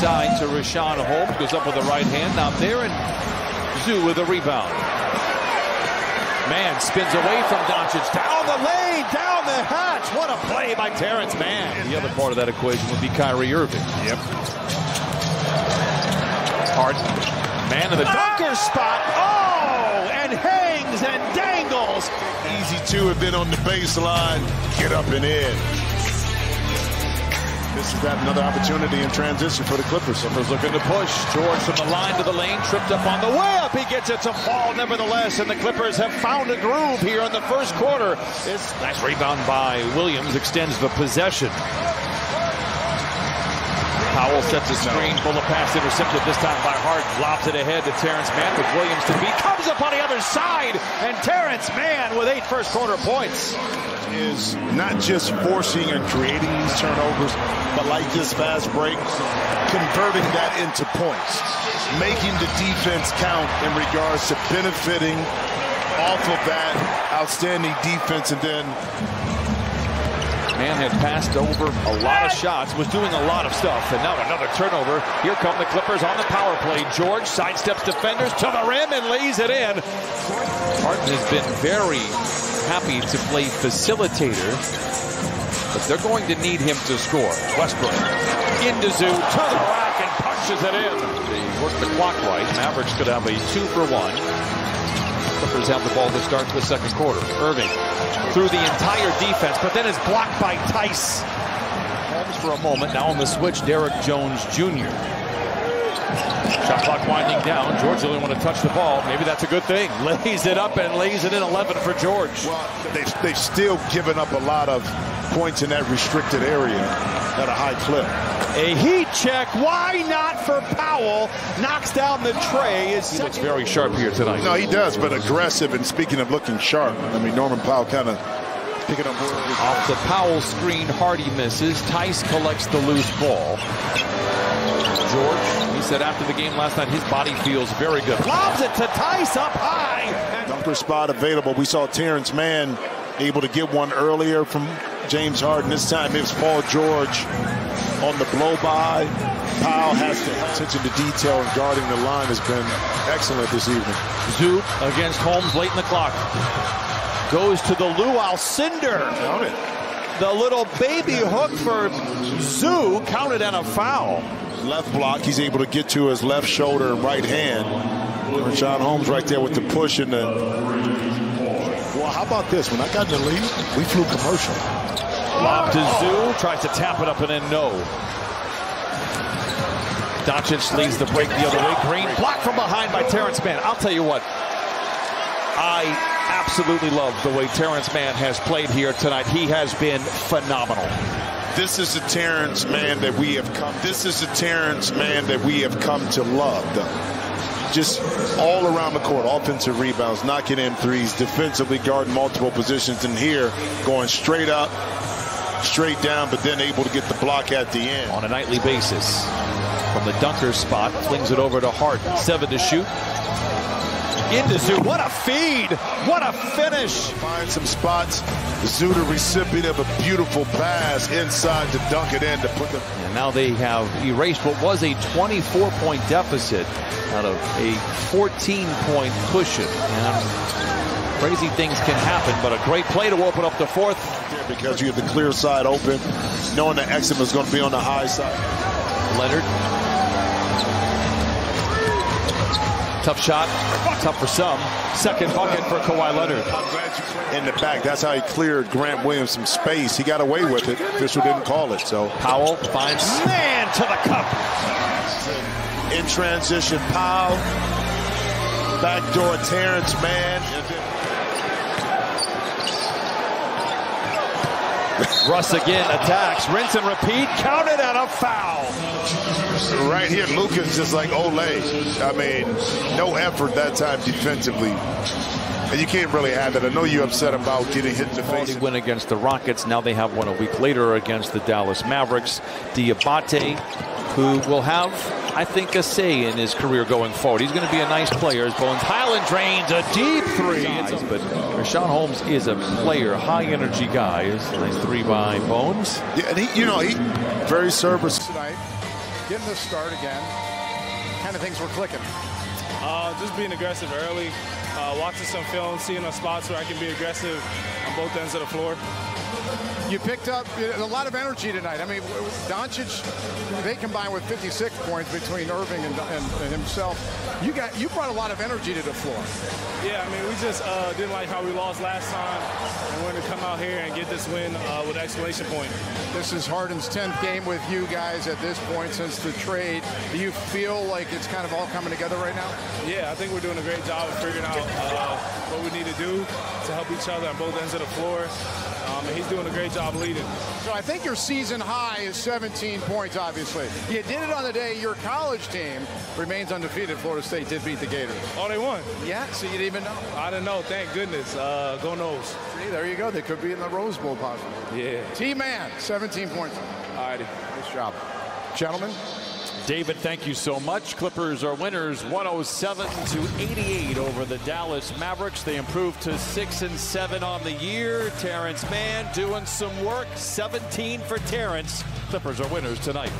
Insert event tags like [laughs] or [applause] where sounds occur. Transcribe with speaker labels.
Speaker 1: side to Richaun Holmes. Goes up with the right hand. Now there and Zoo with a rebound. Man spins away from Doncic. Down the lane, down the hatch. What a play by Terance Mann. The other part of that equation would be Kyrie Irving.
Speaker 2: Yep.
Speaker 1: Harden. Man in the dunker ah! spot. Oh, and hangs and dangles.
Speaker 2: Easy two have been on the baseline. Get up and in. This is that another opportunity in transition for the Clippers.
Speaker 1: Clippers looking to push. George from the line to the lane, tripped up on the way up. He gets it to fall nevertheless, and the Clippers have found a groove here in the first quarter. This nice rebound by Williams extends the possession. Powell sets a screen, full of pass intercepted this time by Harden. Lobs it ahead to Terance Mann with Williams to beat. Comes up on the other side, and Terance Mann with eight first quarter points.
Speaker 2: Is not just forcing and creating these turnovers, but like this fast break, converting that into points. Making the defense count in regards to benefiting off of that outstanding defense and then
Speaker 1: Man had passed over a lot of shots, was doing a lot of stuff, and now another turnover. Here come the Clippers on the power play. George sidesteps defenders to the rim and lays it in. Harden has been very happy to play facilitator, but they're going to need him to score. Westbrook into Zoo to the rack and punches it in. They work the clock right. Mavericks could have a two for one. Clippers have the ball to start the second quarter. Irving through the entire defense, but then is blocked by Theis. Holmes for a moment. Now on the switch, Derrick Jones Jr. Shot clock winding down. George only want to touch the ball. Maybe that's a good thing. [laughs] Lays it up and lays it in 11 for George.
Speaker 2: Well, they've, they've still given up a lot of points in that restricted area at a high clip.
Speaker 1: A heat check. Why not for Powell? Knocks down the tray. Is he looks very sharp here tonight.
Speaker 2: No, he does, but aggressive. And speaking of looking sharp, I mean, Norman Powell kind of picking up.
Speaker 1: Off the Powell screen, Hardy misses. Theis collects the loose ball. George, he said after the game last night, his body feels very good. Lobs it to Theis up high.
Speaker 2: Dunker spot available. We saw Terance Mann able to get one earlier from James Harden. This time it was Paul George on the blow by. Powell has to attention to detail and guarding the line has been excellent this evening.
Speaker 1: Zoop against Holmes late in the clock. Goes to the Lew Alcindor.
Speaker 2: Count it.
Speaker 1: The little baby hook for Zoo counted and a foul.
Speaker 2: Left block, he's able to get to his left shoulder and right hand. Richaun Holmes right there with the push and the. Well, how about this? When I got in the lead, we flew commercial.
Speaker 1: Lob to Zoo, tries to tap it up and in, no. Doncic leads the break the other way. Green blocked from behind by Terance Mann. I'll tell you what, I absolutely love the way Terance Mann has played here tonight. He has been phenomenal.
Speaker 2: This is the Terance Mann that we have come. This is the Terance Mann that we have come to love. Though. Just all around the court, offensive rebounds, knocking in threes, defensively guarding multiple positions, and here going straight up, straight down, but then able to get the block at the end
Speaker 1: on a nightly basis. From the dunker spot, flings it over to Harden. Seven to shoot. Into Zoo. What a feed. What a finish.
Speaker 2: Find some spots. Zoo, the recipient of a beautiful pass inside to dunk it in to put them.
Speaker 1: And now they have erased what was a 24 point deficit out of a 14 point cushion. And crazy things can happen, but a great play to open up the fourth.
Speaker 2: Because you have the clear side open, knowing that Exum is going to be on the high side.
Speaker 1: Leonard Tough shot, tough for some. Second bucket for Kawhi Leonard.
Speaker 2: In the back, that's how he cleared Grant Williams some space. He got away with it. Official didn't call it. So
Speaker 1: Powell finds man to the cup.
Speaker 2: In transition, Powell, backdoor Terance Mann.
Speaker 1: Russ again attacks, rinse and repeat, counted and a foul.
Speaker 2: Right here, Luka's just like Olay. I mean, no effort that time defensively. And you can't really have it. I know you're upset about getting hit in the face.
Speaker 1: win against the Rockets. Now they have one a week later against the Dallas Mavericks. Diabate, who will have, I think, a say in his career going forward. He's going to be a nice player. As Bones Hyland drains a deep three. But Richaun Holmes is a player, high energy guy. It's a nice three by Bones.
Speaker 2: Yeah, and he, you know, he very service tonight.
Speaker 3: getting the start again. Kind of things were clicking.
Speaker 4: Uh, just being aggressive early, uh, watching some film, seeing the spots where I can be aggressive on both ends of the floor.
Speaker 3: You picked up a lot of energy tonight. I mean, Doncic, they combined with 56 points between Irving and, and, and, himself. You got you brought a lot of energy to the floor.
Speaker 4: Yeah, I mean, we just uh, didn't like how we lost last time, and wanted to come out here and get this win uh, with exclamation point.
Speaker 3: This is Harden's 10th game with you guys at this point since the trade. Do you feel like it's kind of all coming together right now?
Speaker 4: Yeah, I think we're doing a great job of figuring out uh, what we need to do to help each other on both ends of the floor. Um, and he's doing a great job leading.
Speaker 3: So I think your season high is 17 points, obviously. You did it on the day your college team remains undefeated. Florida State did beat the Gators.
Speaker 4: Oh, they won?
Speaker 3: Yeah, so you didn't even know?
Speaker 4: I didn't know. Thank goodness. Uh, go Noles.
Speaker 3: See, there you go. They could be in the Rose Bowl, possibly.
Speaker 4: Yeah.
Speaker 3: T-Man, 17 points.
Speaker 4: All righty.
Speaker 3: Nice job. Gentlemen,
Speaker 1: David, thank you so much. Clippers are winners 107 to 88 over the Dallas Mavericks. They improved to 6 and 7 on the year. Terance Mann doing some work. 17 for Terance. Clippers are winners tonight.